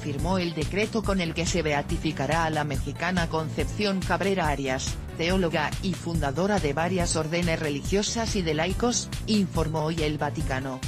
firmó el decreto con el que se beatificará a la mexicana Concepción Cabrera Arias, teóloga y fundadora de varias órdenes religiosas y de laicos, informó hoy el Vaticano.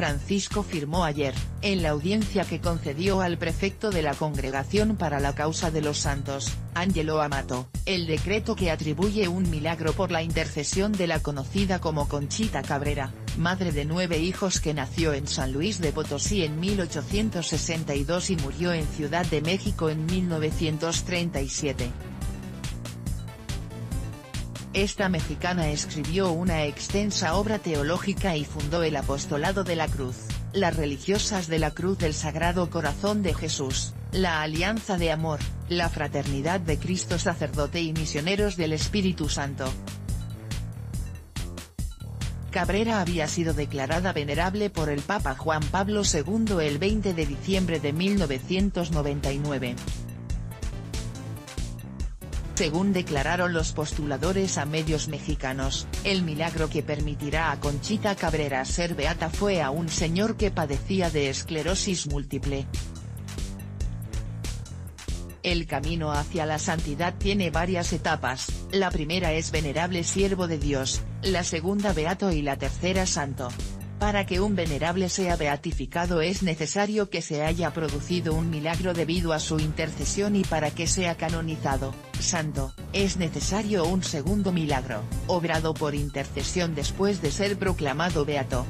Francisco firmó ayer, en la audiencia que concedió al prefecto de la Congregación para la Causa de los Santos, Angelo Amato, el decreto que atribuye un milagro por la intercesión de la conocida como Conchita Cabrera, madre de nueve hijos que nació en San Luis de Potosí en 1862 y murió en Ciudad de México en 1937. Esta mexicana escribió una extensa obra teológica y fundó el Apostolado de la Cruz, las religiosas de la Cruz del Sagrado Corazón de Jesús, la Alianza de Amor, la Fraternidad de Cristo Sacerdote y Misioneros del Espíritu Santo. Cabrera había sido declarada venerable por el Papa Juan Pablo II el 20 de diciembre de 1999 según declararon los postuladores a medios mexicanos, el milagro que permitirá a Conchita Cabrera ser beata fue a un señor que padecía de esclerosis múltiple. El camino hacia la santidad tiene varias etapas, la primera es venerable siervo de Dios, la segunda beato y la tercera santo. Para que un venerable sea beatificado es necesario que se haya producido un milagro debido a su intercesión y para que sea canonizado, santo, es necesario un segundo milagro, obrado por intercesión después de ser proclamado beato.